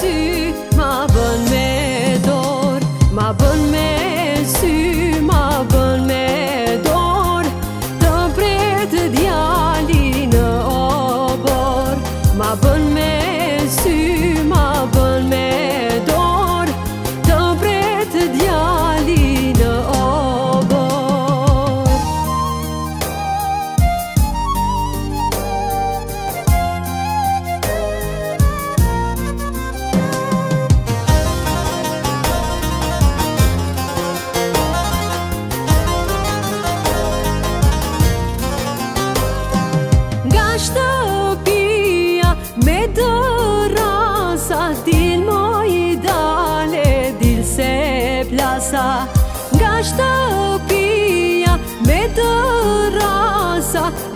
to Nga me do rrasa Dil moj i dale, dil se plasa Nga shto me do rrasa